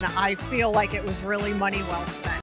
I feel like it was really money well spent.